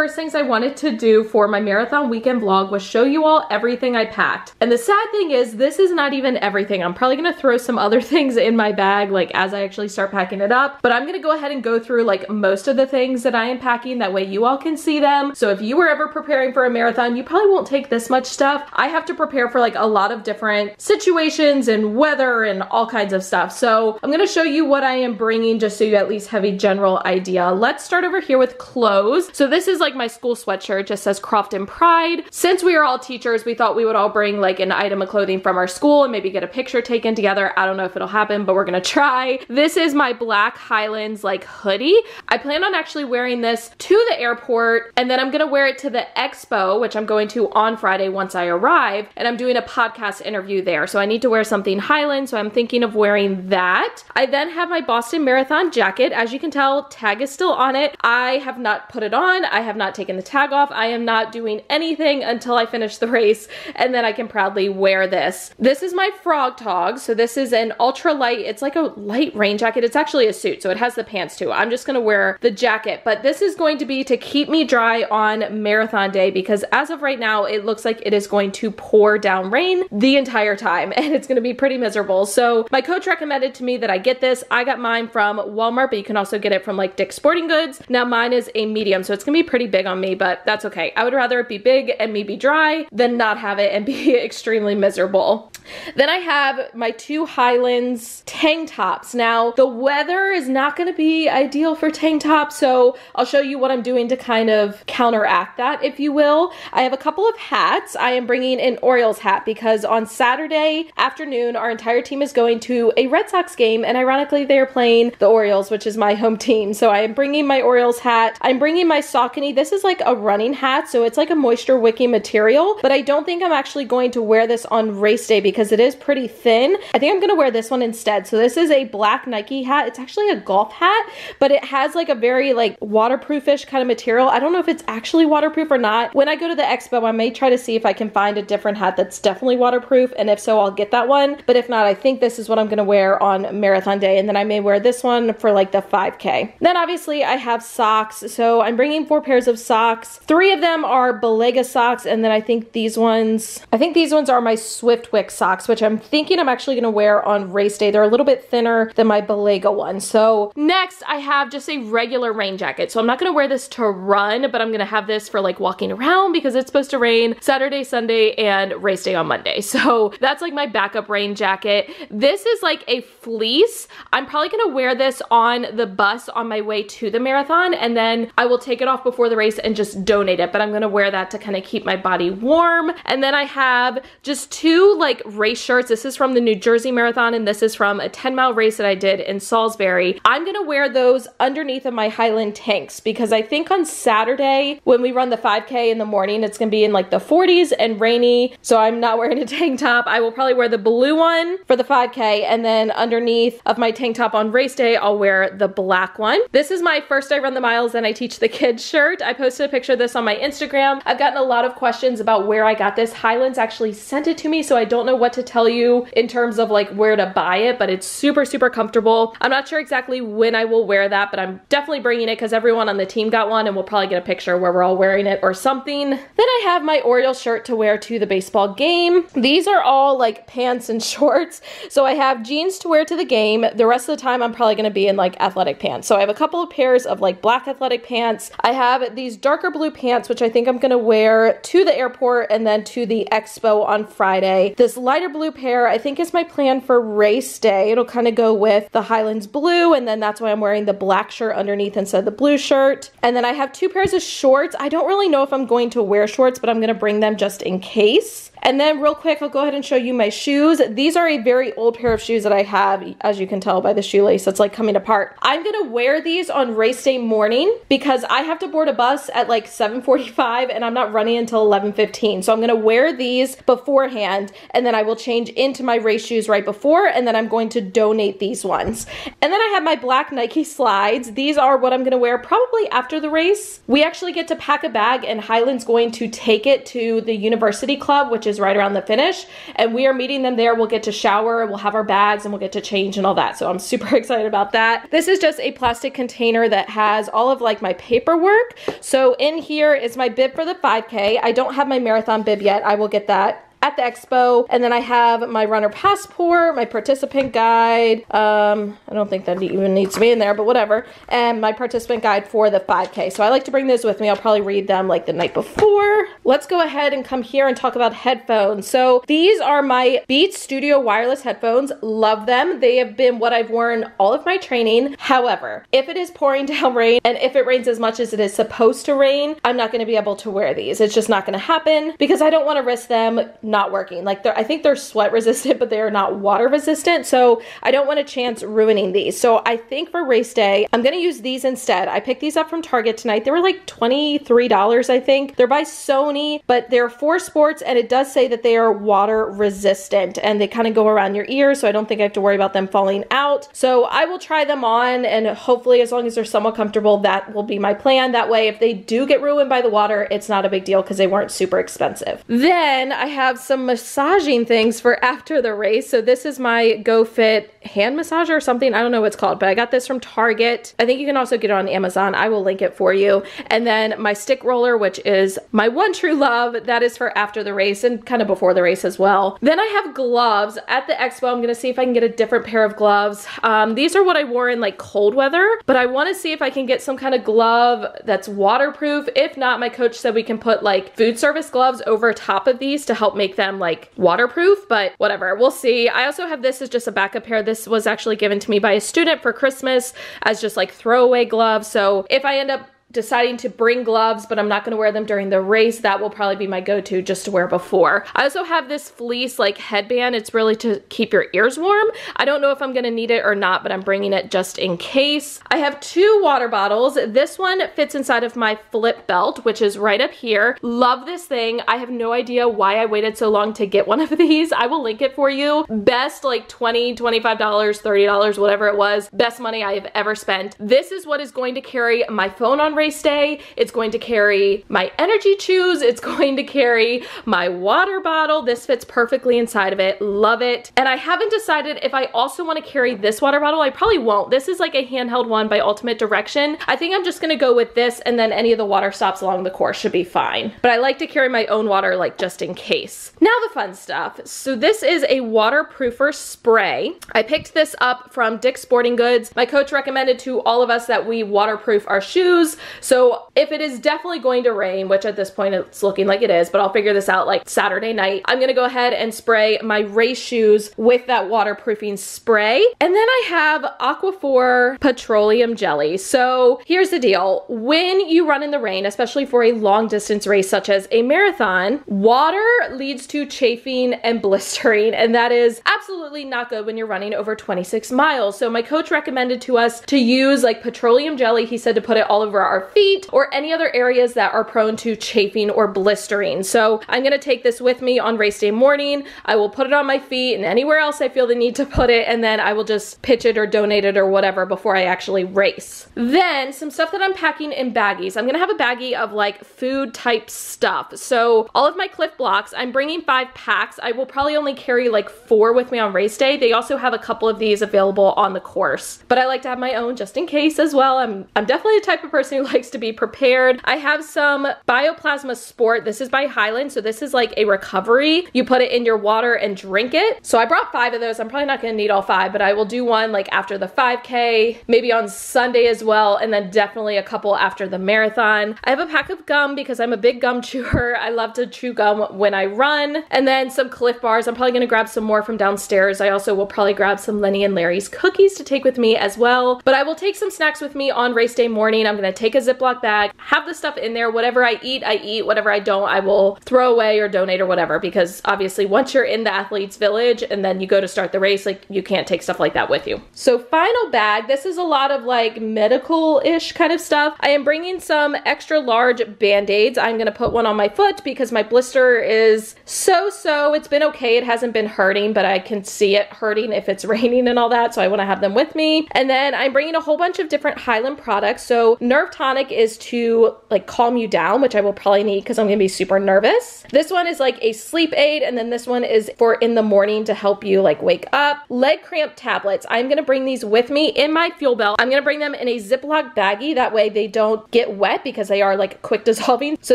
First things I wanted to do for my marathon weekend vlog was show you all everything I packed. And the sad thing is this is not even everything. I'm probably gonna throw some other things in my bag like as I actually start packing it up. But I'm gonna go ahead and go through like most of the things that I am packing. That way you all can see them. So if you were ever preparing for a marathon, you probably won't take this much stuff. I have to prepare for like a lot of different situations and weather and all kinds of stuff. So I'm gonna show you what I am bringing just so you at least have a general idea. Let's start over here with clothes. So this is like my school sweatshirt, just says Crofton Pride. Since we are all teachers, we thought we would all bring like an item of clothing from our school and maybe get a picture taken together. I don't know if it'll happen, but we're gonna try. This is my black Hyland's like hoodie. I plan on actually wearing this to the airport and then I'm gonna wear it to the expo, which I'm going to on Friday once I arrive, and I'm doing a podcast interview there. So I need to wear something Hyland, so I'm thinking of wearing that. I then have my Boston Marathon jacket. As you can tell, tag is still on it. I have not put it on. I have not taken the tag off. I am not doing anything until I finish the race, and then I can proudly wear this. This is my Frogg Togg. So this is an ultra light, it's like a light rain jacket. It's actually a suit, so it has the pants too. I'm just gonna wear the jacket, but this is going to be to keep me dry on marathon day because as of right now, it looks like it is going to pour down rain the entire time and it's gonna be pretty miserable. So my coach recommended to me that I get this. I got mine from Walmart, but you can also get it from like Dick's Sporting Goods. Now mine is a medium, so it's gonna be pretty big on me, but that's okay. I would rather it be big and me be dry than not have it and be extremely miserable. Then I have my two Hyland's tank tops. Now the weather is not gonna be ideal for tank tops, so I'll show you what I'm doing to kind of counteract that, if you will. I have a couple of hats. I am bringing an Orioles hat because on Saturday afternoon, our entire team is going to a Red Sox game, and ironically, they are playing the Orioles, which is my home team. So I am bringing my Orioles hat. I'm bringing my Saucony. This is like a running hat, so it's like a moisture wicking material, but I don't think I'm actually going to wear this on race day because it is pretty thin. I think I'm gonna wear this one instead. So this is a black Nike hat. It's actually a golf hat, but it has like a very like waterproofish kind of material. I don't know if it's actually waterproof or not. When I go to the expo, I may try to see if I can find a different hat that's definitely waterproof. And if so, I'll get that one. But if not, I think this is what I'm gonna wear on marathon day. And then I may wear this one for like the 5K. Then obviously I have socks. So I'm bringing four pairs of socks. Three of them are Balega socks. And then I think these ones, I think these ones are my Swiftwick socks, which I'm thinking I'm actually gonna wear on race day. They're a little bit thinner than my Balega one. So next I have just a regular rain jacket. So I'm not gonna wear this to run, but I'm gonna have this for like walking around because it's supposed to rain Saturday, Sunday, and race day on Monday. So that's like my backup rain jacket. This is like a fleece. I'm probably gonna wear this on the bus on my way to the marathon and then I will take it off before the race and just donate it. But I'm gonna wear that to kind of keep my body warm. And then I have just two like race shirts. This is from the New Jersey Marathon and this is from a 10 mile race that I did in Salisbury. I'm gonna wear those underneath of my Hyland tanks because I think on Saturday when we run the 5K in the morning, it's gonna be in like the 40s and rainy. So I'm not wearing a tank top. I will probably wear the blue one for the 5K and then underneath of my tank top on race day, I'll wear the black one. This is my first I run the miles and I teach the kids shirt. I posted a picture of this on my Instagram. I've gotten a lot of questions about where I got this. Hyland's actually sent it to me, so I don't know what to tell you in terms of like where to buy it, but it's super, super comfortable. I'm not sure exactly when I will wear that, but I'm definitely bringing it because everyone on the team got one and we'll probably get a picture where we're all wearing it or something. Then I have my Orioles shirt to wear to the baseball game. These are all like pants and shorts. So I have jeans to wear to the game. The rest of the time I'm probably gonna be in like athletic pants. So I have a couple of pairs of like black athletic pants. I have these darker blue pants, which I think I'm gonna wear to the airport and then to the expo on Friday. This lighter blue pair I think is my plan for race day. It'll kind of go with the Hyland's blue and then that's why I'm wearing the black shirt underneath instead of the blue shirt. And then I have two pairs of shorts. I don't really know if I'm going to wear shorts, but I'm gonna bring them just in case. And then real quick, I'll go ahead and show you my shoes. These are a very old pair of shoes that I have, as you can tell by the shoelace it's like coming apart. I'm gonna wear these on race day morning because I have to board a bus at like 7.45 and I'm not running until 11.15. So I'm gonna wear these beforehand and then I will change into my race shoes right before and then I'm going to donate these ones. And then I have my black Nike slides. These are what I'm gonna wear probably after the race. We actually get to pack a bag and Hyland's going to take it to the university club, which is right around the finish. And we are meeting them there. We'll get to shower, we'll have our bags, and we'll get to change and all that. So I'm super excited about that. This is just a plastic container that has all of like my paperwork. So in here is my bib for the 5K. I don't have my marathon bib yet. I will get that at the expo. And then I have my runner passport, my participant guide. Um, I don't think that even needs to be in there, but whatever. And my participant guide for the 5K. So I like to bring those with me. I'll probably read them like the night before. Let's go ahead and come here and talk about headphones. So these are my Beats Studio wireless headphones. Love them. They have been what I've worn all of my training. However, if it is pouring down rain and if it rains as much as it is supposed to rain, I'm not going to be able to wear these. It's just not going to happen because I don't want to risk them not working. Like I think they're sweat resistant, but they are not water resistant. So I don't want a chance ruining these. So I think for race day, I'm going to use these instead. I picked these up from Target tonight. They were like $23, I think. They're by Sony, but they're for sports and it does say that they are water resistant and they kind of go around your ears. So I don't think I have to worry about them falling out. So I will try them on and hopefully as long as they're somewhat comfortable, that will be my plan. That way, if they do get ruined by the water, it's not a big deal because they weren't super expensive. Then I have some massaging things for after the race. So this is my GoFit hand massager or something. I don't know what it's called, but I got this from Target. I think you can also get it on Amazon. I will link it for you. And then my stick roller, which is my one true love. That is for after the race and kind of before the race as well. Then I have gloves. At the expo, I'm going to see if I can get a different pair of gloves. Um, these are what I wore in like cold weather, but I want to see if I can get some kind of glove that's waterproof. If not, my coach said we can put like food service gloves over top of these to help make them like waterproof, but whatever, we'll see. I also have this as just a backup pair. This was actually given to me by a student for Christmas as just like throwaway gloves. So if I end up deciding to bring gloves, but I'm not gonna wear them during the race. That will probably be my go-to just to wear before. I also have this fleece like headband. It's really to keep your ears warm. I don't know if I'm gonna need it or not, but I'm bringing it just in case. I have two water bottles. This one fits inside of my flip belt, which is right up here. Love this thing. I have no idea why I waited so long to get one of these. I will link it for you. Best like 20, $25, $30, whatever it was. Best money I have ever spent. This is what is going to carry my phone on race day. It's going to carry my energy chews. It's going to carry my water bottle. This fits perfectly inside of it. Love it. And I haven't decided if I also want to carry this water bottle. I probably won't. This is like a handheld one by Ultimate Direction. I think I'm just going to go with this and then any of the water stops along the course should be fine. But I like to carry my own water like just in case. Now the fun stuff. So this is a waterproofer spray. I picked this up from Dick's Sporting Goods. My coach recommended to all of us that we waterproof our shoes. So if it is definitely going to rain, which at this point it's looking like it is, but I'll figure this out like Saturday night, I'm gonna go ahead and spray my race shoes with that waterproofing spray. And then I have Aquaphor petroleum jelly. So here's the deal. When you run in the rain, especially for a long distance race such as a marathon, water leads to chafing and blistering. And that is absolutely not good when you're running over 26 miles. So my coach recommended to us to use like petroleum jelly. He said to put it all over our feet or any other areas that are prone to chafing or blistering. So I'm gonna take this with me on race day morning. I will put it on my feet and anywhere else I feel the need to put it and then I will just pitch it or donate it or whatever before I actually race. Then some stuff that I'm packing in baggies. I'm gonna have a baggie of like food type stuff. So all of my Clif Bloks, I'm bringing five packs. I will probably only carry like four with me on race day. They also have a couple of these available on the course, but I like to have my own just in case as well. I'm, I'm definitely the type of person who likes to be prepared. I have some Bioplasma Sport. This is by Hyland. So this is like a recovery. You put it in your water and drink it. So I brought five of those. I'm probably not gonna need all five, but I will do one like after the 5K, maybe on Sunday as well, and then definitely a couple after the marathon. I have a pack of gum because I'm a big gum chewer. I love to chew gum when I run. And then some Clif Bars. I'm probably gonna grab some more from downstairs. I also will probably grab some Lenny and Larry's cookies to take with me as well. But I will take some snacks with me on race day morning. I'm gonna take a Ziploc bag, have the stuff in there. Whatever I eat, I eat. Whatever I don't, I will throw away or donate or whatever because obviously once you're in the athlete's village and then you go to start the race, like you can't take stuff like that with you. So final bag, this is a lot of like medical-ish kind of stuff. I am bringing some extra large band-aids. I'm gonna put one on my foot because my blister is so-so. It's been okay. It hasn't been hurting, but I can see it hurting if it's raining and all that. So I wanna have them with me. And then I'm bringing a whole bunch of different Hyland products. So Nerve Time tonic is to like calm you down, which I will probably need because I'm gonna be super nervous. This one is like a sleep aid, and then this one is for in the morning to help you like wake up. Leg cramp tablets. I'm gonna bring these with me in my fuel belt. I'm gonna bring them in a Ziploc baggie. That way they don't get wet because they are like quick dissolving. So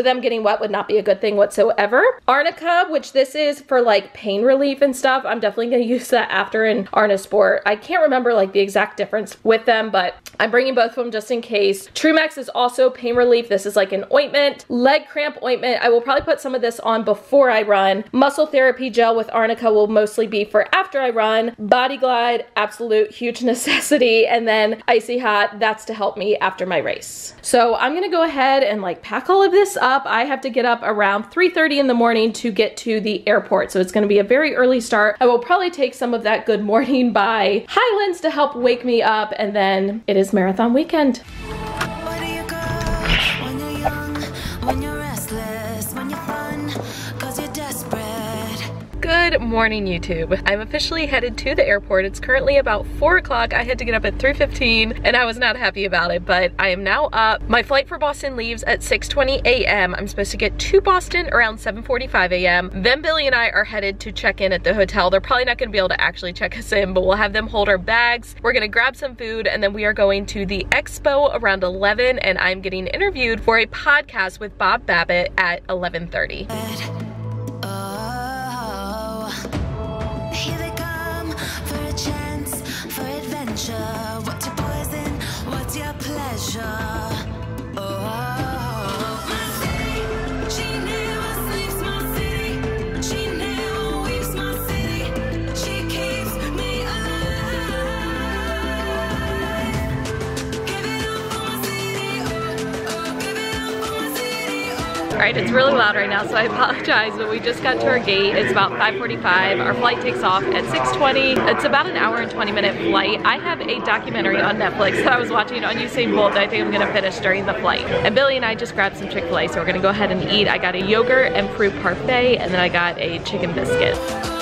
them getting wet would not be a good thing whatsoever. Arnica, which this is for like pain relief and stuff. I'm definitely gonna use that after in Arnisport. I can't remember like the exact difference with them, but I'm bringing both of them just in case. Is also pain relief. This is like an ointment. Leg cramp ointment. I will probably put some of this on before I run. Muscle therapy gel with Arnica will mostly be for after I run. Body Glide, absolute huge necessity. And then Icy Hot, that's to help me after my race. So I'm gonna go ahead and like pack all of this up. I have to get up around 3.30 in the morning to get to the airport. So it's gonna be a very early start. I will probably take some of that good morning by Hyland's to help wake me up. And then it is marathon weekend. Good morning, YouTube. I'm officially headed to the airport. It's currently about 4 o'clock. I had to get up at 3.15 and I was not happy about it, but I am now up. My flight for Boston leaves at 6.20 a.m. I'm supposed to get to Boston around 7.45 a.m. Then Billy and I are headed to check in at the hotel. They're probably not gonna be able to actually check us in, but we'll have them hold our bags. We're gonna grab some food and then we are going to the expo around 11 and I'm getting interviewed for a podcast with Bob Babbitt at 11.30. All right, it's really loud right now, so I apologize, but we just got to our gate. It's about 5.45. Our flight takes off at 6.20. It's about an hour and 20 minute flight. I have a documentary on Netflix that I was watching on Usain Bolt I think I'm gonna finish during the flight. And Billy and I just grabbed some Chick-fil-A, so we're gonna go ahead and eat. I got a yogurt and fruit parfait, and then I got a chicken biscuit.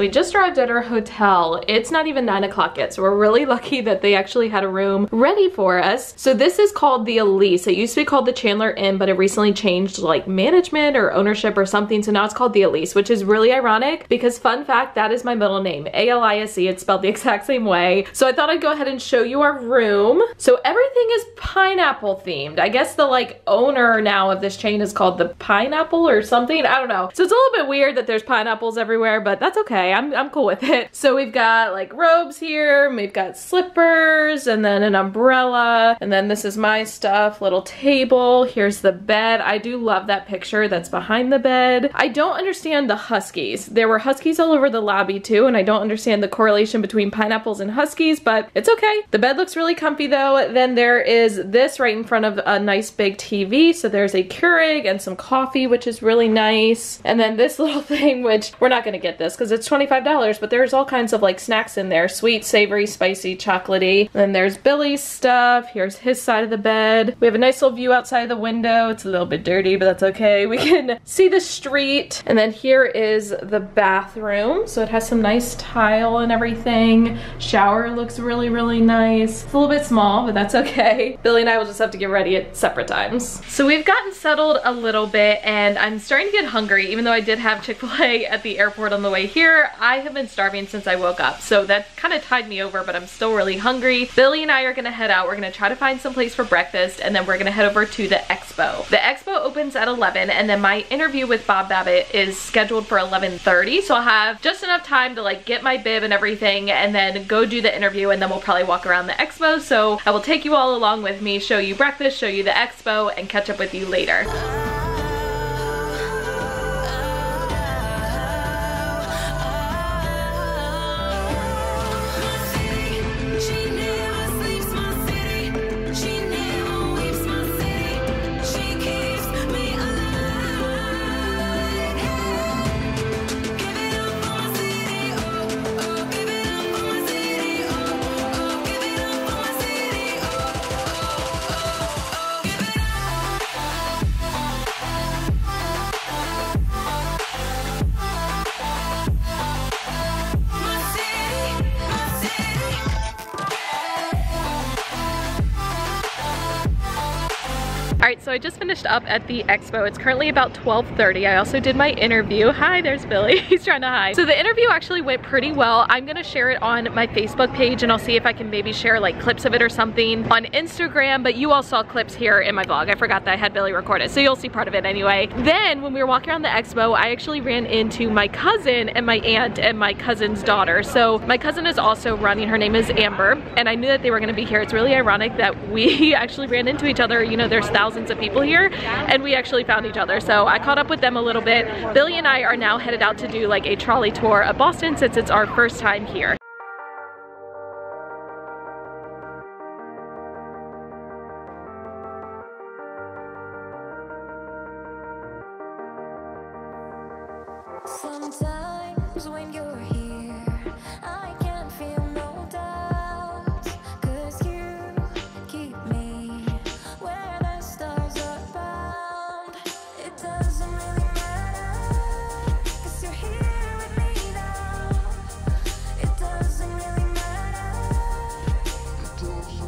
We just arrived at our hotel. It's not even nine o'clock yet, so we're really lucky that they actually had a room ready for us. So this is called the Alise. It used to be called the Chandler Inn, but it recently changed like management or ownership or something. So now it's called the Alise, which is really ironic because fun fact, that is my middle name, A-L-I-S-E. It's spelled the exact same way. So I thought I'd go ahead and show you our room. So everything is pineapple themed. I guess the like owner now of this chain is called the Pineapple or something. I don't know. So it's a little bit weird that there's pineapples everywhere, but that's okay I'm, I'm cool with it. So we've got like robes here, we've got slippers, and then an umbrella, and then this is my stuff, little table. Here's the bed. I do love that picture that's behind the bed. I don't understand the huskies. There were huskies all over the lobby too, and I don't understand the correlation between pineapples and huskies, but it's okay. The bed looks really comfy though. Then there is this right in front of a nice big TV. So there's a Keurig and some coffee, which is really nice. And then this little thing, which we're not gonna get this because it's $25, but there's all kinds of like snacks in there. Sweet, savory, spicy, chocolatey. And then there's Billy's stuff. Here's his side of the bed. We have a nice little view outside the window. It's a little bit dirty, but that's okay. We can see the street. And then here is the bathroom. So it has some nice tile and everything. Shower looks really, really nice. It's a little bit small, but that's okay. Billy and I will just have to get ready at separate times. So we've gotten settled a little bit and I'm starting to get hungry even though I did have Chick-fil-A at the airport on the way here. I have been starving since I woke up so that kind of tied me over but I'm still really hungry. Billy and I are gonna head out. We're gonna try to find some place for breakfast and then we're gonna head over to the expo. The expo opens at 11 and then my interview with Bob Babbitt is scheduled for 11.30 so I'll have just enough time to like get my bib and everything and then go do the interview and then we'll probably walk around the expo so I will take you all along with me, show you breakfast, show you the expo, and catch up with you later. Just finished up at the expo. It's currently about 12.30. I also did my interview. Hi, there's Billy. He's trying to hide. So the interview actually went pretty well. I'm gonna share it on my Facebook page and I'll see if I can maybe share like clips of it or something on Instagram, but you all saw clips here in my vlog. I forgot that I had Billy record it, so you'll see part of it anyway. Then when we were walking around the expo, I actually ran into my cousin and my aunt and my cousin's daughter. So my cousin is also running, her name is Amber, and I knew that they were gonna be here. It's really ironic that we actually ran into each other. You know, there's thousands thousands of people here and we actually found each other. So I caught up with them a little bit. Billy and I are now headed out to do like a trolley tour of Boston since it's our first time here.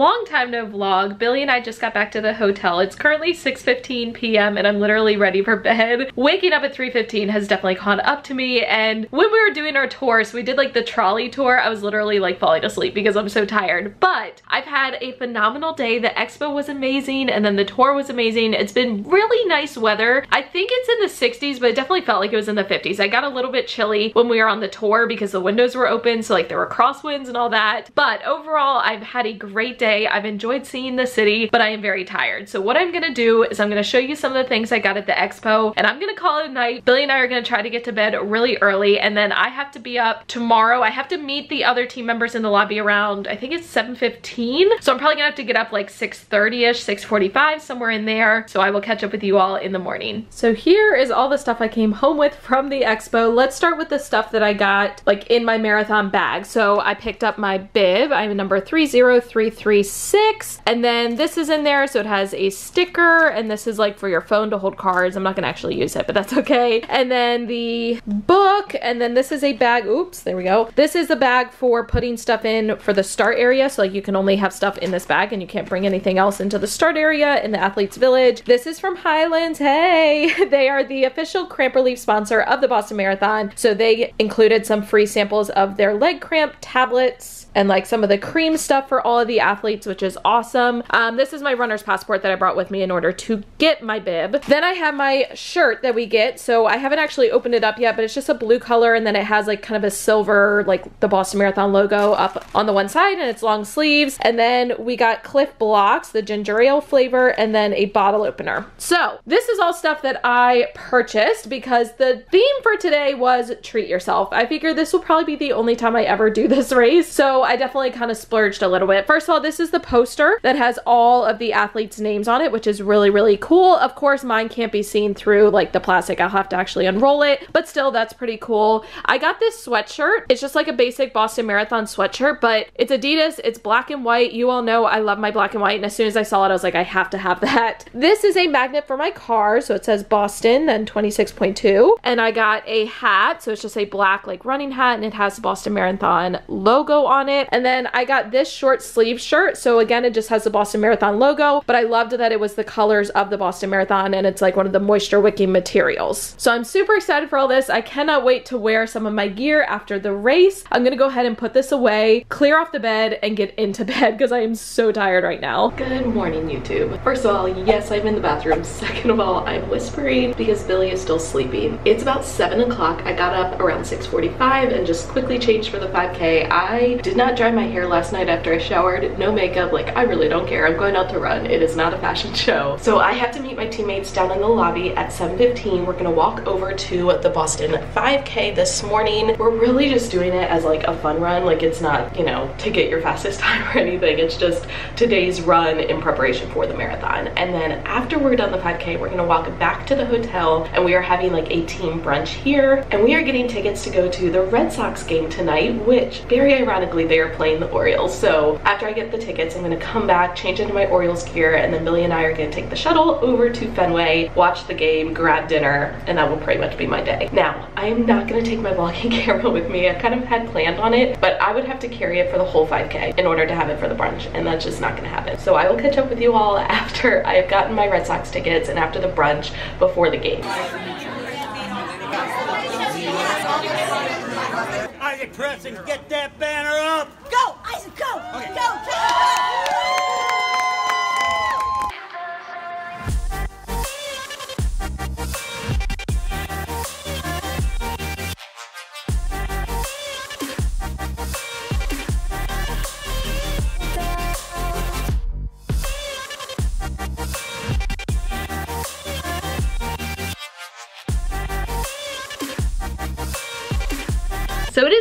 long time no vlog. Billy and I just got back to the hotel. It's currently 6.15 p.m. and I'm literally ready for bed. Waking up at 3.15 has definitely caught up to me and when we were doing our tour, so we did like the trolley tour, I was literally like falling asleep because I'm so tired. But I've had a phenomenal day. The expo was amazing and then the tour was amazing. It's been really nice weather. I think it's in the 60s, but it definitely felt like it was in the 50s. I got a little bit chilly when we were on the tour because the windows were open, so like there were crosswinds and all that. But overall, I've had a great day day. I've enjoyed seeing the city, but I am very tired. So what I'm gonna do is I'm gonna show you some of the things I got at the expo and I'm gonna call it a night. Billy and I are gonna try to get to bed really early and then I have to be up tomorrow. I have to meet the other team members in the lobby around, I think it's 7.15. So I'm probably gonna have to get up like 6.30ish, 6.45, somewhere in there. So I will catch up with you all in the morning. So here is all the stuff I came home with from the expo. Let's start with the stuff that I got like in my marathon bag. So I picked up my bib. I'm number 3033 36. And then this is in there, so it has a sticker, and this is like for your phone to hold cards. I'm not gonna actually use it, but that's okay. And then the book, and then this is a bag, oops, there we go. This is a bag for putting stuff in for the start area, so like you can only have stuff in this bag and you can't bring anything else into the start area in the Athletes Village. This is from Hyland's, hey! They are the official cramp relief sponsor of the Boston Marathon, so they included some free samples of their leg cramp tablets and like some of the cream stuff for all of the athletes, which is awesome. Um, this is my runner's passport that I brought with me in order to get my bib. Then I have my shirt that we get. So I haven't actually opened it up yet, but it's just a blue color and then it has like kind of a silver, like the Boston Marathon logo up on the one side and it's long sleeves. And then we got Clif Bloks, the ginger ale flavor, and then a bottle opener. So this is all stuff that I purchased because the theme for today was treat yourself. I figure this will probably be the only time I ever do this race. So I definitely kind of splurged a little bit. First of all, this is the poster that has all of the athletes' names on it, which is really, really cool. Of course, mine can't be seen through like the plastic. I'll have to actually unroll it, but still that's pretty cool. I got this sweatshirt. It's just like a basic Boston Marathon sweatshirt, but it's Adidas. It's black and white. You all know I love my black and white. And as soon as I saw it, I was like, I have to have that. This is a magnet for my car. So it says Boston, then 26.2. And I got a hat. So it's just a black like running hat and it has the Boston Marathon logo on it. And then I got this short sleeve shirt. So again, it just has the Boston Marathon logo, but I loved that it was the colors of the Boston Marathon and it's like one of the moisture wicking materials. So I'm super excited for all this. I cannot wait to wear some of my gear after the race. I'm gonna go ahead and put this away, clear off the bed, and get into bed because I am so tired right now. Good morning, YouTube. First of all, yes, I'm in the bathroom. Second of all, I'm whispering because Billy is still sleeping. It's about seven o'clock. I got up around 6.45 and just quickly changed for the 5K. I did not dry my hair last night after I showered, no makeup. Like, I really don't care. I'm going out to run. It is not a fashion show. So I have to meet my teammates down in the lobby at 7.15. We're gonna walk over to the Boston 5K this morning. We're really just doing it as like a fun run. Like it's not, you know, to get your fastest time or anything. It's just today's run in preparation for the marathon. And then after we're done the 5K, we're gonna walk back to the hotel and we are having like a team brunch here. And we are getting tickets to go to the Red Sox game tonight, which very ironically, they are playing the Orioles. So after I get the tickets, I'm gonna come back, change into my Orioles gear, and then Billy and I are gonna take the shuttle over to Fenway, watch the game, grab dinner, and that will pretty much be my day. Now, I am not gonna take my vlogging camera with me. I kind of had planned on it, but I would have to carry it for the whole 5K in order to have it for the brunch, and that's just not gonna happen. So I will catch up with you all after I have gotten my Red Sox tickets and after the brunch before the game. Isaac Preston, get that banner up! Go, Isaac, go! Okay. Go, go!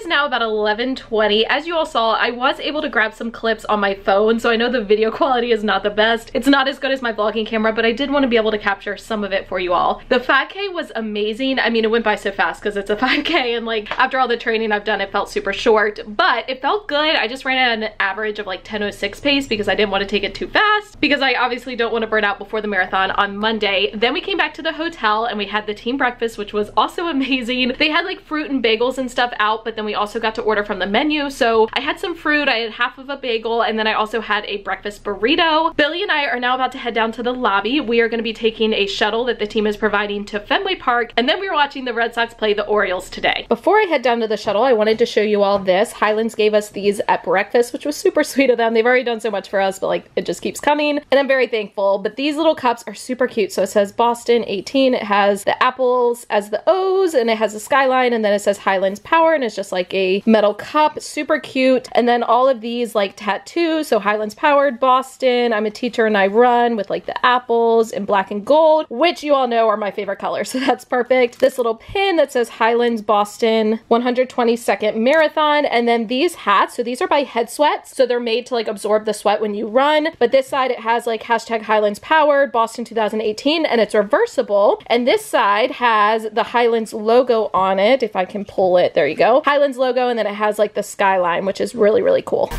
Now about 11.20. As you all saw, I was able to grab some clips on my phone, so I know the video quality is not the best. It's not as good as my vlogging camera, but I did want to be able to capture some of it for you all. The 5K was amazing. I mean, it went by so fast because it's a 5K, and like after all the training I've done, it felt super short, but it felt good. I just ran at an average of like 10.06 pace because I didn't want to take it too fast because I obviously don't want to burn out before the marathon on Monday. Then we came back to the hotel and we had the team breakfast, which was also amazing. They had like fruit and bagels and stuff out, but then we also got to order from the menu. So I had some fruit, I had half of a bagel, and then I also had a breakfast burrito. Billy and I are now about to head down to the lobby. We are gonna be taking a shuttle that the team is providing to Fenway Park, and then we are watching the Red Sox play the Orioles today. Before I head down to the shuttle, I wanted to show you all this. Hyland's gave us these at breakfast, which was super sweet of them. They've already done so much for us, but like it just keeps coming, and I'm very thankful. But these little cups are super cute. So it says Boston 18, it has the apples as the O's, and it has a skyline, and then it says Hyland's Power, and it's just like a metal cup, super cute. And then all of these like tattoos, so Hyland's Powered, Boston, I'm a teacher and I run with like the apples in black and gold, which you all know are my favorite color, so that's perfect. This little pin that says Hyland's Boston 122nd Marathon, and then these hats, so these are by Head Sweats, so they're made to like absorb the sweat when you run, but this side it has like hashtag Hyland's Powered, Boston 2018, and it's reversible, and this side has the Hyland's logo on it, if I can pull it, there you go, Hyland's logo, and then it has like the skyline, which is really, really cool.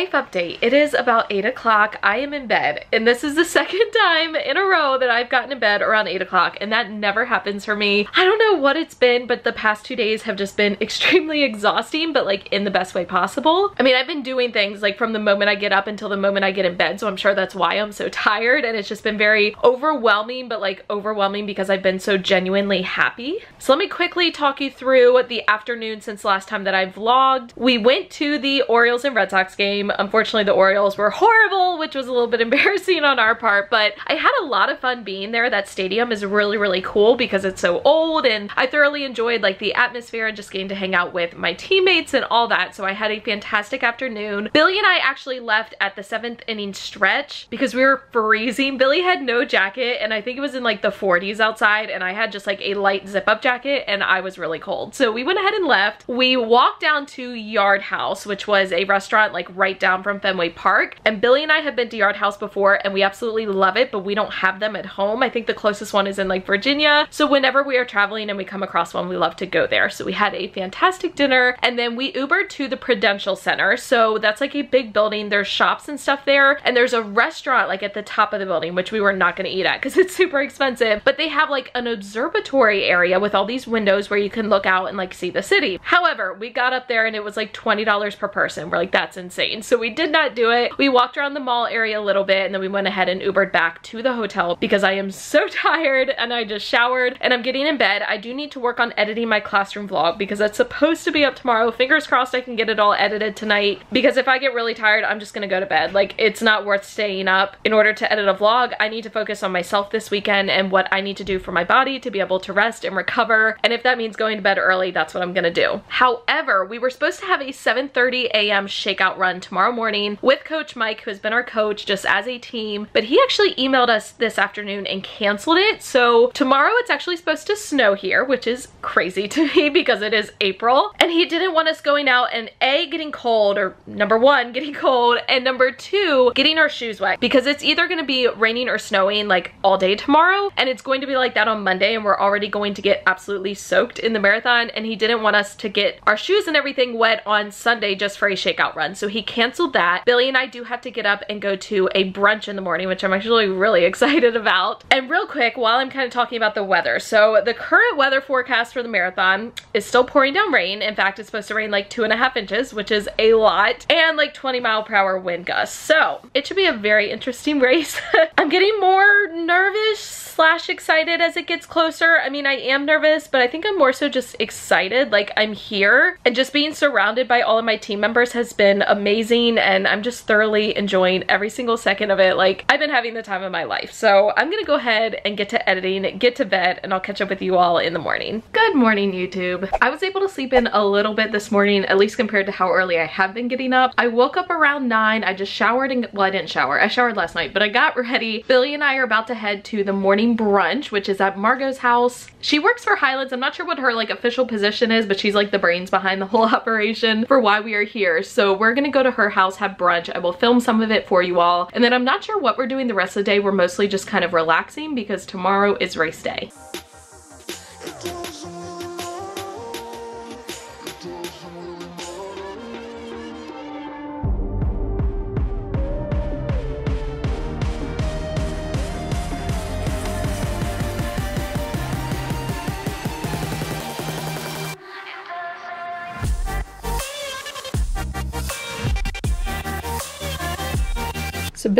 Life update. It is about 8 o'clock. I am in bed, and this is the second time in a row that I've gotten in bed around 8 o'clock, and that never happens for me. I don't know what it's been, but the past two days have just been extremely exhausting, but like in the best way possible. I mean, I've been doing things like from the moment I get up until the moment I get in bed, so I'm sure that's why I'm so tired, and it's just been very overwhelming, but like overwhelming because I've been so genuinely happy. So let me quickly talk you through the afternoon since last time that I vlogged. We went to the Orioles and Red Sox game. Unfortunately, the Orioles were horrible, which was a little bit embarrassing on our part, but I had a lot of fun being there. That stadium is really, really cool because it's so old and I thoroughly enjoyed like the atmosphere and just getting to hang out with my teammates and all that. So I had a fantastic afternoon. Billy and I actually left at the seventh inning stretch because we were freezing. Billy had no jacket and I think it was in like the 40s outside and I had just like a light zip up jacket and I was really cold. So we went ahead and left. We walked down to Yard House, which was a restaurant like right down from Fenway Park. And Billy and I have been to Yard House before and we absolutely love it, but we don't have them at home. I think the closest one is in like Virginia. So whenever we are traveling and we come across one, we love to go there. So we had a fantastic dinner and then we Ubered to the Prudential Center. So that's like a big building. There's shops and stuff there. And there's a restaurant like at the top of the building, which we were not going to eat at because it's super expensive. But they have like an observatory area with all these windows where you can look out and like see the city. However, we got up there and it was like $20 per person. We're like, that's insane. So we did not do it. We walked around the mall area a little bit and then we went ahead and Ubered back to the hotel because I am so tired and I just showered and I'm getting in bed. I do need to work on editing my classroom vlog because that's supposed to be up tomorrow. Fingers crossed I can get it all edited tonight because if I get really tired, I'm just gonna go to bed. Like it's not worth staying up in order to edit a vlog. I need to focus on myself this weekend and what I need to do for my body to be able to rest and recover. And if that means going to bed early, that's what I'm gonna do. However, we were supposed to have a 7.30 a.m. shakeout run tomorrow morning with Coach Mike, who has been our coach just as a team, but he actually emailed us this afternoon and canceled it. So tomorrow it's actually supposed to snow here, which is crazy to me because it is April. And he didn't want us going out and A, getting cold, or number one, getting cold, and number two, getting our shoes wet because it's either gonna be raining or snowing like all day tomorrow. And it's going to be like that on Monday and we're already going to get absolutely soaked in the marathon. And he didn't want us to get our shoes and everything wet on Sunday just for a shakeout run. So he canceled that. Billy and I do have to get up and go to a brunch in the morning, which I'm actually really excited about. And real quick, while I'm kind of talking about the weather. So the current weather forecast for the marathon is still pouring down rain. In fact, it's supposed to rain like two and a half inches, which is a lot, and like 20 mile per hour wind gusts. So it should be a very interesting race. I'm getting more nervous slash excited as it gets closer. I mean, I am nervous, but I think I'm more so just excited. Like I'm here and just being surrounded by all of my team members has been amazing and I'm just thoroughly enjoying every single second of it. Like I've been having the time of my life. So I'm gonna go ahead and get to editing, get to bed, and I'll catch up with you all in the morning. Good morning, YouTube. I was able to sleep in a little bit this morning, at least compared to how early I have been getting up. I woke up around nine. I just showered and, well, I didn't shower. I showered last night, but I got ready. Billy and I are about to head to the morning brunch, which is at Margot's house. She works for Hyland's. I'm not sure what her like official position is, but she's like the brains behind the whole operation for why we are here. So we're gonna go to her house, have brunch. I will film some of it for you all. And then I'm not sure what we're doing the rest of the day. We're mostly just kind of relaxing because tomorrow is race day.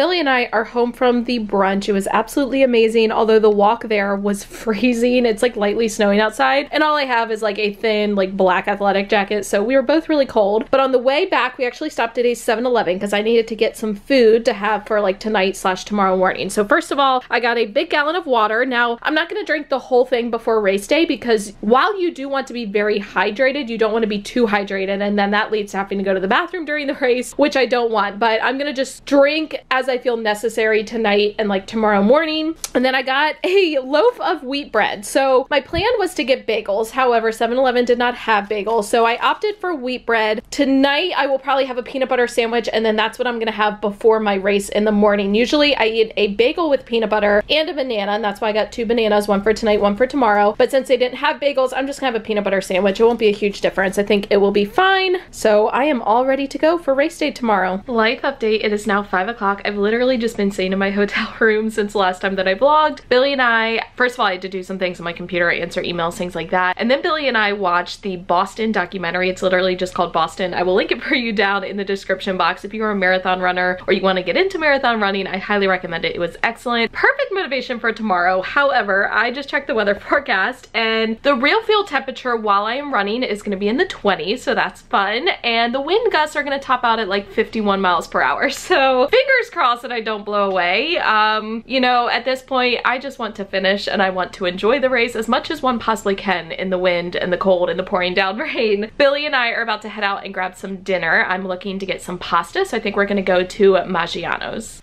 Billy and I are home from the brunch. It was absolutely amazing, although the walk there was freezing. It's like lightly snowing outside, and all I have is like a thin, like black athletic jacket, so we were both really cold. But on the way back, we actually stopped at a 7-Eleven because I needed to get some food to have for like tonight slash tomorrow morning. So first of all, I got a big gallon of water. Now, I'm not gonna drink the whole thing before race day because while you do want to be very hydrated, you don't want to be too hydrated, and then that leads to having to go to the bathroom during the race, which I don't want. But I'm gonna just drink as I feel necessary tonight and like tomorrow morning. And then I got a loaf of wheat bread. So my plan was to get bagels. However, 7-Eleven did not have bagels. So I opted for wheat bread. Tonight I will probably have a peanut butter sandwich and then that's what I'm gonna have before my race in the morning. Usually I eat a bagel with peanut butter and a banana and that's why I got two bananas, one for tonight, one for tomorrow. But since they didn't have bagels, I'm just gonna have a peanut butter sandwich. It won't be a huge difference. I think it will be fine. So I am all ready to go for race day tomorrow. Life update, it is now five o'clock. I've literally just been staying in my hotel room since last time that I vlogged. Billy and I, first of all, I had to do some things on my computer, answer emails, things like that. And then Billy and I watched the Boston documentary. It's literally just called Boston. I will link it for you down in the description box. If you are a marathon runner or you want to get into marathon running, I highly recommend it. It was excellent. Perfect motivation for tomorrow. However, I just checked the weather forecast and the real field temperature while I am running is going to be in the 20s, so that's fun. And the wind gusts are going to top out at like 51 miles per hour. So fingers crossed that I don't blow away. Um, you know, at this point, I just want to finish and I want to enjoy the race as much as one possibly can in the wind and the cold and the pouring down rain. Billy and I are about to head out and grab some dinner. I'm looking to get some pasta, so I think we're gonna go to Maggiano's.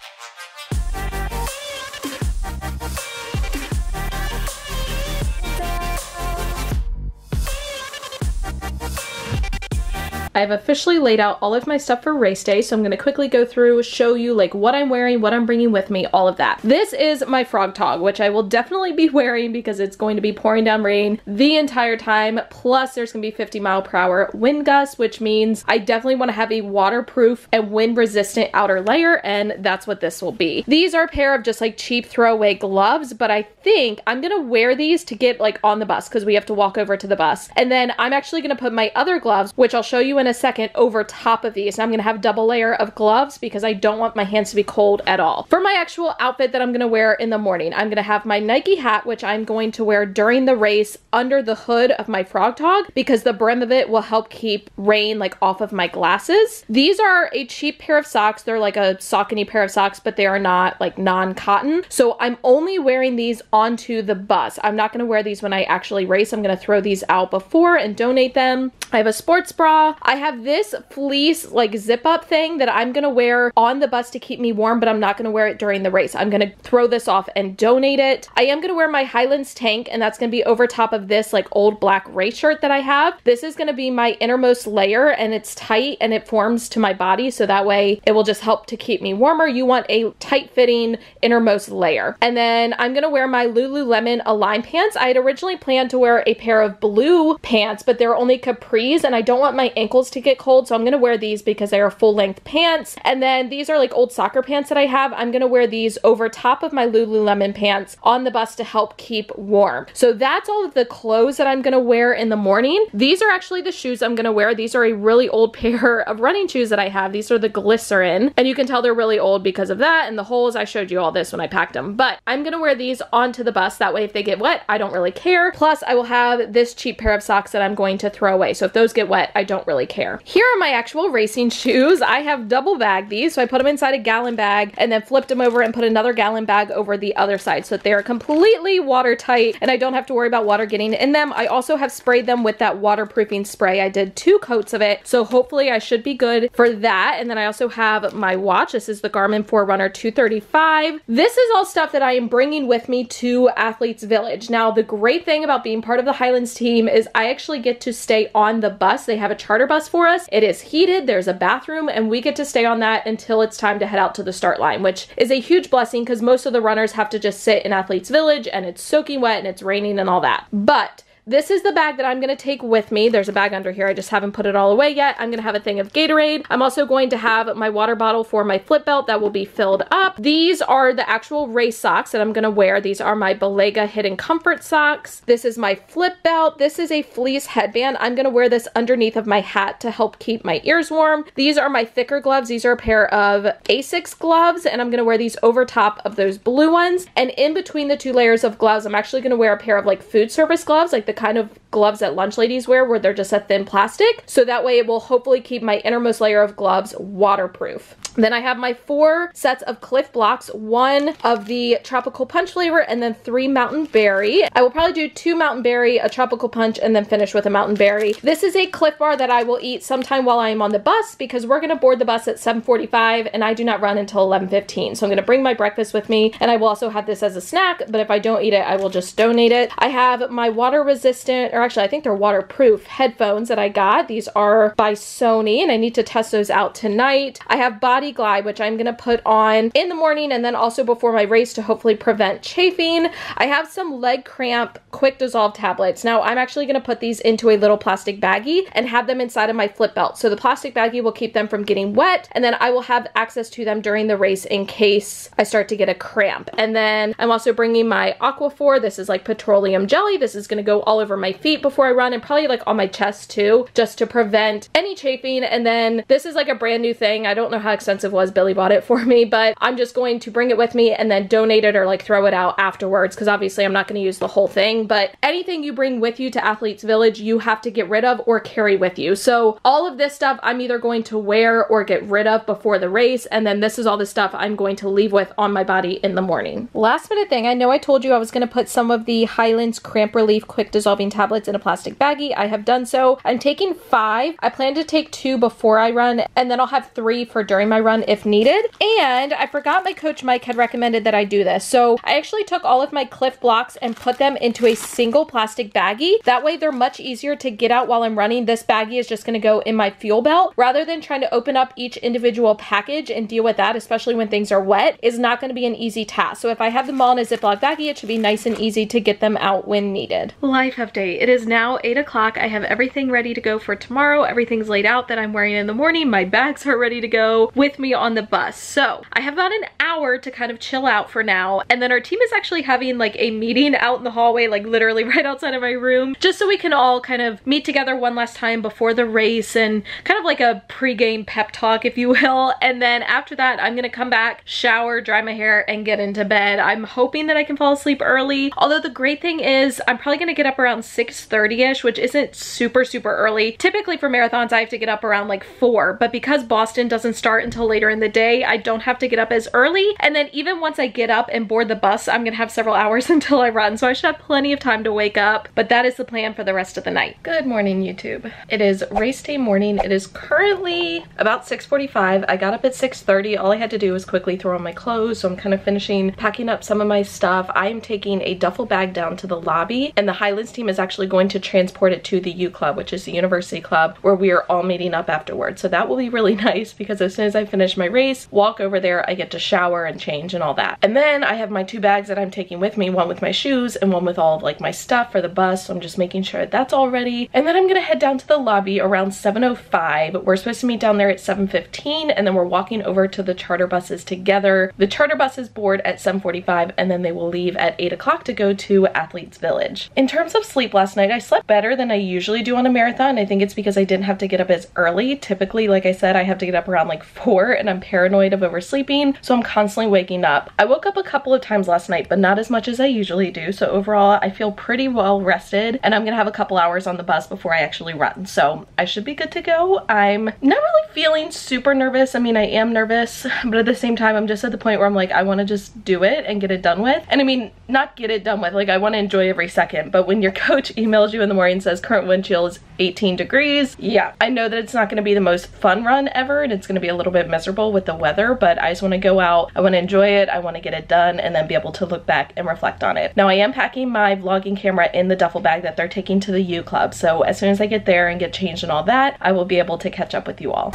I've officially laid out all of my stuff for race day, so I'm gonna quickly go through, show you like what I'm wearing, what I'm bringing with me, all of that. This is my Frogg Togg, which I will definitely be wearing because it's going to be pouring down rain the entire time. Plus there's gonna be 50 mile per hour wind gusts, which means I definitely wanna have a waterproof and wind resistant outer layer, and that's what this will be. These are a pair of just like cheap throwaway gloves, but I think I'm gonna wear these to get like on the bus because we have to walk over to the bus. And then I'm actually gonna put my other gloves, which I'll show you in a second over top of these. I'm gonna have double layer of gloves because I don't want my hands to be cold at all. For my actual outfit that I'm gonna wear in the morning, I'm gonna have my Nike hat, which I'm going to wear during the race under the hood of my Frogg Togg because the brim of it will help keep rain like off of my glasses. These are a cheap pair of socks. They're like a Saucony pair of socks, but they are not like non-cotton. So I'm only wearing these onto the bus. I'm not gonna wear these when I actually race. I'm gonna throw these out before and donate them. I have a sports bra. I have this fleece like zip up thing that I'm gonna wear on the bus to keep me warm, but I'm not gonna wear it during the race. I'm gonna throw this off and donate it. I am gonna wear my Hyland's tank and that's gonna be over top of this like old black race shirt that I have. This is gonna be my innermost layer and it's tight and it forms to my body so that way it will just help to keep me warmer. You want a tight fitting innermost layer. And then I'm gonna wear my Lululemon Align pants. I had originally planned to wear a pair of blue pants, but they're only capris and I don't want my ankles to get cold. So I'm gonna wear these because they are full length pants. And then these are like old soccer pants that I have. I'm gonna wear these over top of my Lululemon pants on the bus to help keep warm. So that's all of the clothes that I'm gonna wear in the morning. These are actually the shoes I'm gonna wear. These are a really old pair of running shoes that I have. These are the glycerin and you can tell they're really old because of that and the holes. I showed you all this when I packed them, but I'm gonna wear these onto the bus. That way if they get wet, I don't really care. Plus I will have this cheap pair of socks that I'm going to throw away. So if those get wet, I don't really care. Here are my actual racing shoes. I have double bagged these. So I put them inside a gallon bag and then flipped them over and put another gallon bag over the other side so that they are completely watertight and I don't have to worry about water getting in them. I also have sprayed them with that waterproofing spray. I did two coats of it. So hopefully I should be good for that. And then I also have my watch. This is the Garmin Forerunner 235. This is all stuff that I am bringing with me to Athletes Village. Now, the great thing about being part of the Hyland's team is I actually get to stay on the bus. They have a charter bus for us. It is heated, there's a bathroom, and we get to stay on that until it's time to head out to the start line, which is a huge blessing because most of the runners have to just sit in Athletes Village and it's soaking wet and it's raining and all that. But this is the bag that I'm going to take with me. There's a bag under here. I just haven't put it all away yet. I'm going to have a thing of Gatorade. I'm also going to have my water bottle for my flip belt that will be filled up. These are the actual race socks that I'm going to wear. These are my Balega Hidden Comfort socks. This is my flip belt. This is a fleece headband. I'm going to wear this underneath of my hat to help keep my ears warm. These are my thicker gloves. These are a pair of Asics gloves and I'm going to wear these over top of those blue ones. And in between the two layers of gloves, I'm actually going to wear a pair of like food service gloves, like the kind of gloves that lunch ladies wear where they're just a thin plastic. So that way it will hopefully keep my innermost layer of gloves waterproof. Then I have my four sets of Clif Bloks, one of the tropical punch flavor, and then three mountain berry. I will probably do two mountain berry, a tropical punch, and then finish with a mountain berry. This is a Clif Bar that I will eat sometime while I am on the bus because we're gonna board the bus at 7.45 and I do not run until 11.15. So I'm gonna bring my breakfast with me and I will also have this as a snack, but if I don't eat it, I will just donate it. I have my water resistant, or actually I think they're waterproof headphones that I got. These are by Sony and I need to test those out tonight. I have Body Glide, which I'm gonna put on in the morning and then also before my race to hopefully prevent chafing. I have some leg cramp quick dissolve tablets. Now I'm actually gonna put these into a little plastic baggie and have them inside of my flip belt. So the plastic baggie will keep them from getting wet and then I will have access to them during the race in case I start to get a cramp. And then I'm also bringing my Aquaphor. This is like petroleum jelly. This is gonna go all over my feet before I run and probably like on my chest too, just to prevent any chafing. And then this is like a brand new thing. I don't know how expensive was. Billy bought it for me, but I'm just going to bring it with me and then donate it or like throw it out afterwards because obviously I'm not gonna use the whole thing. But anything you bring with you to Athletes Village, you have to get rid of or carry with you. So all of this stuff I'm either going to wear or get rid of before the race. And then this is all the stuff I'm going to leave with on my body in the morning. Last minute thing, I know I told you I was gonna put some of the Hyland's Cramp Relief Quick Dissolving Tablets in a plastic baggie. I have done so. I'm taking five. I plan to take two before I run and then I'll have three for during my run if needed. And I forgot my coach Mike had recommended that I do this. So I actually took all of my Clif Bloks and put them into a single plastic baggie. That way they're much easier to get out while I'm running. This baggie is just gonna go in my fuel belt rather than trying to open up each individual package and deal with that, especially when things are wet, is not gonna be an easy task. So if I have them all in a Ziploc baggie, it should be nice and easy to get them out when needed. Life update. It is now eight o'clock. I have everything ready to go for tomorrow. Everything's laid out that I'm wearing in the morning. My bags are ready to go with me on the bus. So I have about an hour to kind of chill out for now. And then our team is actually having like a meeting out in the hallway, like literally right outside of my room, just so we can all kind of meet together one last time before the race and kind of like a pre-game pep talk, if you will. And then after that, I'm gonna come back, shower, dry my hair, and get into bed. I'm hoping that I can fall asleep early. Although the great thing is I'm probably gonna get up around 6.30ish, which isn't super, super early. Typically for marathons, I have to get up around like four, but because Boston doesn't start until later in the day, I don't have to get up as early. And then even once I get up and board the bus, I'm gonna have several hours until I run. So I should have plenty of time to wake up, but that is the plan for the rest of the night. Good morning, YouTube. It is race day morning. It is currently about 6.45. I got up at 6.30. All I had to do was quickly throw on my clothes. So I'm kind of finishing packing up some of my stuff. I am taking a duffel bag down to the lobby and the Hyland's team is actually going to transport it to the U Club, which is the university club where we are all meeting up afterwards. So that will be really nice because as soon as I finish my race, walk over there, I get to shower and change and all that. And then I have my two bags that I'm taking with me, one with my shoes and one with all of like my stuff for the bus. So I'm just making sure that's all ready. And then I'm gonna head down to the lobby around 7.05. We're supposed to meet down there at 7.15 and then we're walking over to the charter buses together. The charter buses board at 7.45 and then they will leave at 8 o'clock to go to Athletes Village. In terms of sleep last night, I slept better than I usually do on a marathon. I think it's because I didn't have to get up as early. Typically, like I said, I have to get up around like 4 and I'm paranoid of oversleeping, so I'm constantly waking up. I woke up a couple of times last night, but not as much as I usually do. So overall, I feel pretty well rested and I'm gonna have a couple hours on the bus before I actually run. So I should be good to go. I'm not really feeling super nervous. I mean, I am nervous, but at the same time, I'm just at the point where I'm like, I wanna just do it and get it done with. And I mean, not get it done with, like I wanna enjoy every second, but when your coach emails you in the morning and says current wind chill is 18 degrees, yeah, I know that it's not gonna be the most fun run ever and it's gonna be a little bit miserable with the weather, but I just wanna go out, I wanna enjoy it, I wanna get it done and then be able to look back and reflect on it. Now I am packing my vlogging camera in the duffel bag that they're taking to the U Club, so as soon as I get there and get changed and all that, I will be able to catch up with you all.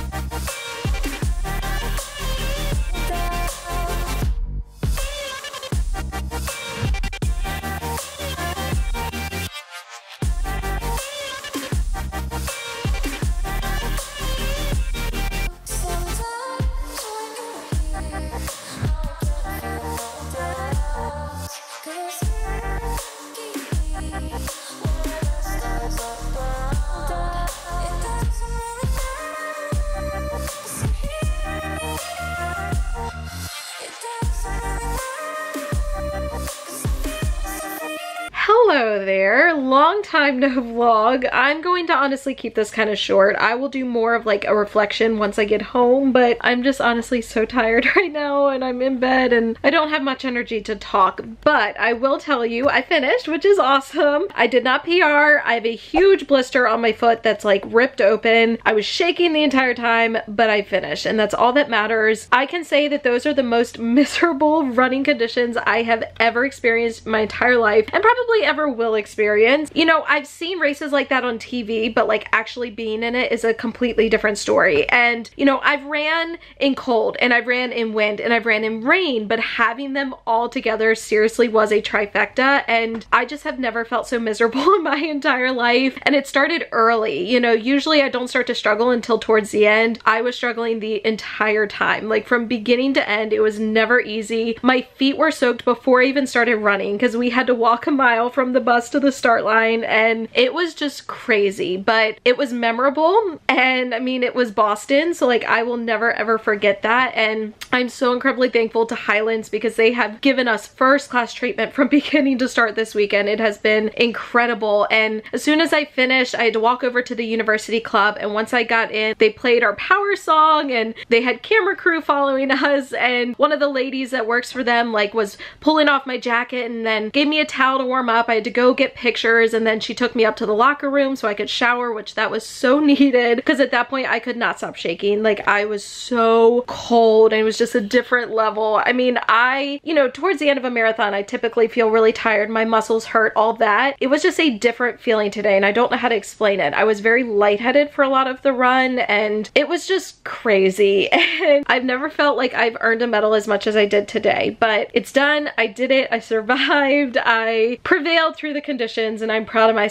Time no vlog. I'm going to honestly keep this kind of short. I will do more of like a reflection once I get home, but I'm just honestly so tired right now and I'm in bed and I don't have much energy to talk. But I will tell you, I finished, which is awesome. I did not PR. I have a huge blister on my foot that's like ripped open. I was shaking the entire time, but I finished and that's all that matters. I can say that those are the most miserable running conditions I have ever experienced my entire life and probably ever will experience. You know, I've seen races like that on TV, but like actually being in it is a completely different story. And, you know, I've ran in cold and I've ran in wind and I've ran in rain, but having them all together seriously was a trifecta. And I just have never felt so miserable in my entire life. And it started early. You know, usually I don't start to struggle until towards the end. I was struggling the entire time. Like from beginning to end, it was never easy. My feet were soaked before I even started running because we had to walk a mile from the bus to the start line and it was just crazy, but it was memorable. And I mean, it was Boston. So like, I will never ever forget that. And I'm so incredibly thankful to Hyland's because they have given us first class treatment from beginning to start this weekend. It has been incredible. And as soon as I finished, I had to walk over to the university club. And once I got in, they played our power song and they had camera crew following us. And one of the ladies that works for them like was pulling off my jacket and then gave me a towel to warm up. I had to go get pictures and then she took me up to the locker room so I could shower, which that was so needed because at that point I could not stop shaking. Like I was so cold and it was just a different level. I mean, I, you know, towards the end of a marathon, I typically feel really tired. My muscles hurt, all that. It was just a different feeling today and I don't know how to explain it. I was very lightheaded for a lot of the run and it was just crazy. And I've never felt like I've earned a medal as much as I did today, but it's done. I did it. I survived. I prevailed through the conditions and I'm proud of myself.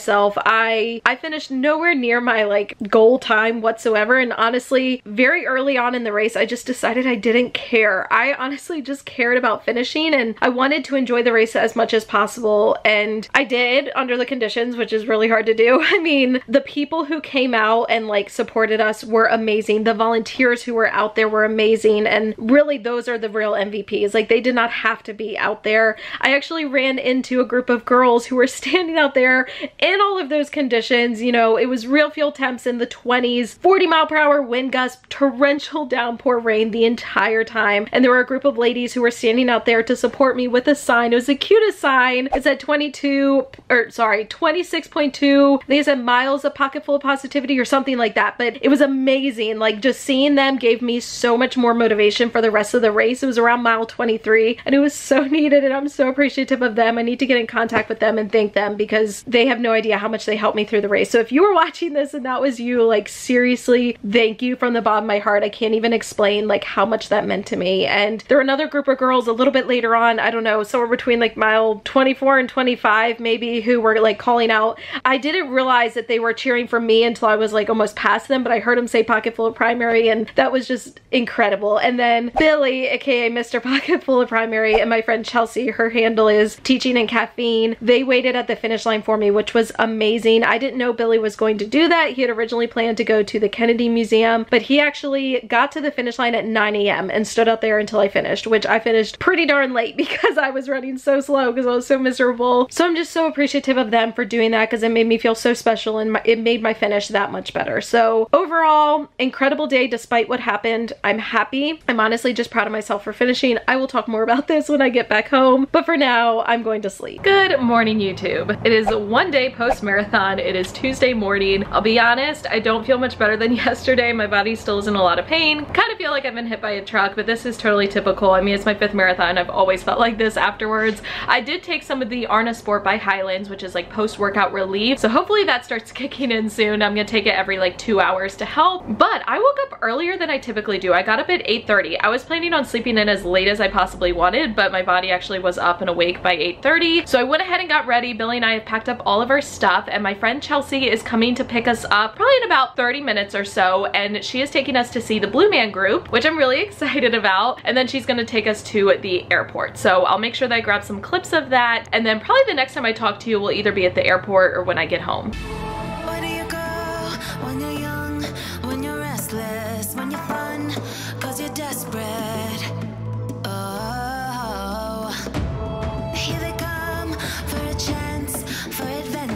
I, I finished nowhere near my like goal time whatsoever. And honestly, very early on in the race, I just decided I didn't care. I honestly just cared about finishing and I wanted to enjoy the race as much as possible. And I did under the conditions, which is really hard to do. I mean, the people who came out and like supported us were amazing. The volunteers who were out there were amazing. And really those are the real MVPs. Like they did not have to be out there. I actually ran into a group of girls who were standing out there in all of those conditions. You know, it was real fuel temps in the 20s, 40 mile per hour wind gust, torrential downpour rain the entire time. And there were a group of ladies who were standing out there to support me with a sign. It was the cutest sign. It said 22, or sorry, 26.2. They said miles, a pocket full of positivity or something like that. But it was amazing. Like just seeing them gave me so much more motivation for the rest of the race. It was around mile 23 and it was so needed and I'm so appreciative of them. I need to get in contact with them and thank them because they have no idea how much they helped me through the race. So if you were watching this and that was you, like seriously, thank you from the bottom of my heart. I can't even explain like how much that meant to me. And there were another group of girls a little bit later on, I don't know, somewhere between like mile 24 and 25 maybe who were like calling out. I didn't realize that they were cheering for me until I was like almost past them, but I heard them say Pocketful of Primary and that was just incredible. And then Billy, aka Mr. Pocketful of Primary, and my friend Chelsea, her handle is Teaching and Caffeine. They waited at the finish line for me, which was amazing. I didn't know Billy was going to do that. He had originally planned to go to the Kennedy Museum, but he actually got to the finish line at 9 a.m. and stood out there until I finished, which I finished pretty darn late because I was running so slow because I was so miserable. So I'm just so appreciative of them for doing that because it made me feel so special and my, it made my finish that much better. So overall, incredible day despite what happened. I'm happy. I'm honestly just proud of myself for finishing. I will talk more about this when I get back home, but for now, I'm going to sleep. Good morning, YouTube. It is one day post-marathon. It is Tuesday morning. I'll be honest, I don't feel much better than yesterday. My body still is in a lot of pain. Kind of feel like I've been hit by a truck, but this is totally typical. I mean, it's my fifth marathon. I've always felt like this afterwards. I did take some of the Arnisport by Hyland's, which is like post-workout relief. So hopefully that starts kicking in soon. I'm gonna take it every like two hours to help. But I woke up earlier than I typically do. I got up at 8.30. I was planning on sleeping in as late as I possibly wanted, but my body actually was up and awake by 8.30. So I went ahead and got ready. Billy and I packed up all of our stuff and my friend Chelsea is coming to pick us up probably in about 30 minutes or so and she is taking us to see the Blue Man Group, which I'm really excited about. And then she's gonna take us to the airport. So I'll make sure that I grab some clips of that and then probably the next time I talk to you will either be at the airport or when I get home.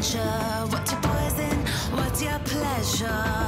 What's your poison? What's your pleasure?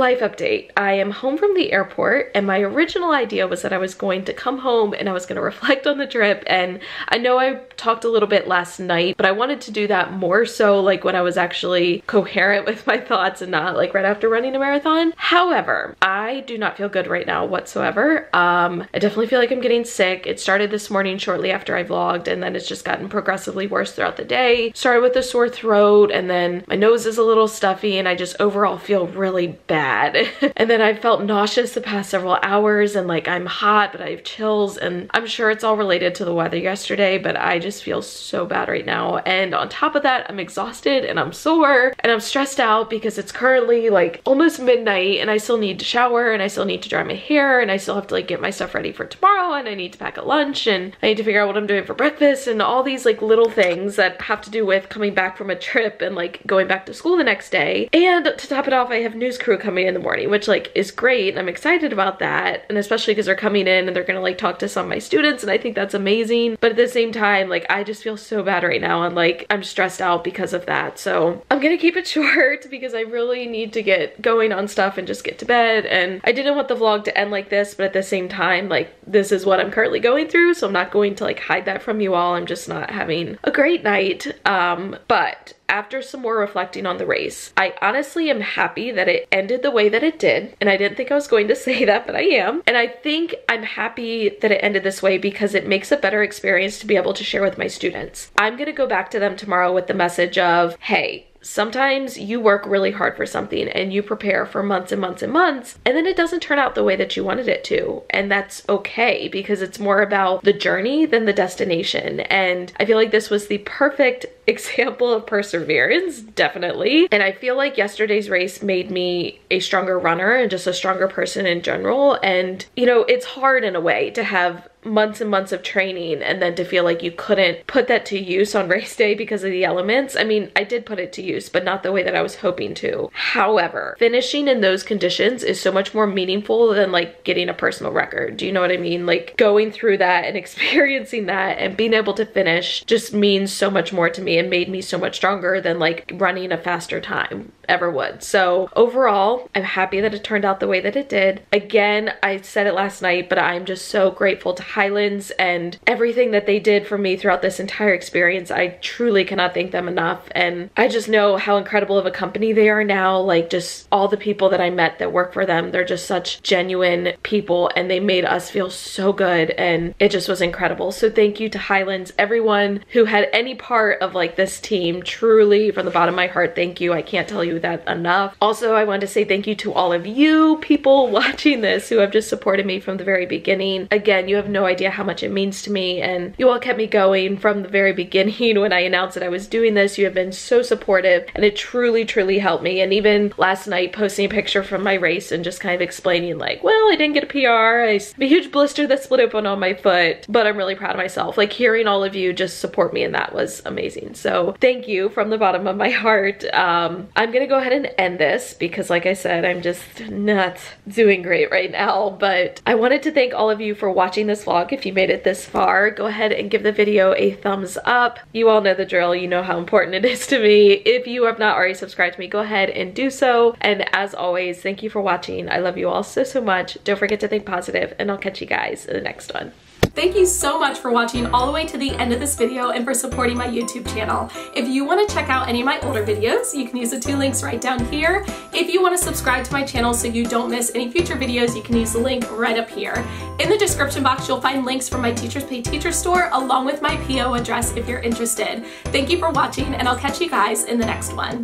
Life update. I am home from the airport and my original idea was that I was going to come home and I was going to reflect on the trip and I know I talked a little bit last night but I wanted to do that more so like when I was actually coherent with my thoughts and not like right after running a marathon. However, I do not feel good right now whatsoever. Um, I definitely feel like I'm getting sick. It started this morning shortly after I vlogged and then it's just gotten progressively worse throughout the day. Started with a sore throat and then my nose is a little stuffy and I just overall feel really bad. and then I felt nauseous the past several hours and like I'm hot, but I have chills and I'm sure it's all related to the weather yesterday, but I just feel so bad right now. And on top of that, I'm exhausted and I'm sore and I'm stressed out because it's currently like almost midnight and I still need to shower and I still need to dry my hair and I still have to like get my stuff ready for tomorrow and I need to pack a lunch and I need to figure out what I'm doing for breakfast and all these like little things that have to do with coming back from a trip and like going back to school the next day. And to top it off, I have news crew coming in the morning, which like is great. I'm excited about that. And especially because they're coming in and they're gonna like talk to some of my students and I think that's amazing. But at the same time, like I just feel so bad right now and like I'm stressed out because of that. So I'm gonna keep it short because I really need to get going on stuff and just get to bed. And I didn't want the vlog to end like this, but at the same time, like this is what I'm currently going through. So I'm not going to like hide that from you all. I'm just not having a great night. Um, but after some more reflecting on the race, I honestly am happy that it ended the way that it did. And I didn't think I was going to say that, but I am. And I think I'm happy that it ended this way because it makes a better experience to be able to share with my students. I'm gonna go back to them tomorrow with the message of, hey, sometimes you work really hard for something and you prepare for months and months and months and then it doesn't turn out the way that you wanted it to and that's okay because it's more about the journey than the destination and i feel like this was the perfect example of perseverance definitely and i feel like yesterday's race made me a stronger runner and just a stronger person in general and you know it's hard in a way to have months and months of training and then to feel like you couldn't put that to use on race day because of the elements. I mean, I did put it to use, but not the way that I was hoping to. However, finishing in those conditions is so much more meaningful than like getting a personal record. Do you know what I mean? Like going through that and experiencing that and being able to finish just means so much more to me and made me so much stronger than like running a faster time ever would. So overall, I'm happy that it turned out the way that it did. Again, I said it last night, but I'm just so grateful to Hyland's and everything that they did for me throughout this entire experience. I truly cannot thank them enough. And I just know how incredible of a company they are now. Like just all the people that I met that work for them, they're just such genuine people and they made us feel so good and it just was incredible. So thank you to Hyland's, everyone who had any part of like like this team. Truly, from the bottom of my heart, thank you. I can't tell you that enough. Also, I want to say thank you to all of you people watching this who have just supported me from the very beginning. Again, you have no idea how much it means to me and you all kept me going from the very beginning when I announced that I was doing this. You have been so supportive and it truly, truly helped me. And even last night posting a picture from my race and just kind of explaining like, well, I didn't get a PR. I have a huge blister that split open on my foot, but I'm really proud of myself. Like hearing all of you just support me and that was amazing. So thank you from the bottom of my heart. Um, I'm gonna go ahead and end this because like I said, I'm just not doing great right now, but I wanted to thank all of you for watching this vlog. If you made it this far, go ahead and give the video a thumbs up. You all know the drill. You know how important it is to me. If you have not already subscribed to me, go ahead and do so. And as always, thank you for watching. I love you all so, so much. Don't forget to think positive and I'll catch you guys in the next one. Thank you so much for watching all the way to the end of this video and for supporting my YouTube channel. If you want to check out any of my older videos, you can use the two links right down here. If you want to subscribe to my channel so you don't miss any future videos, you can use the link right up here. In the description box, you'll find links for my Teachers Pay Teacher store along with my PO address if you're interested. Thank you for watching and I'll catch you guys in the next one.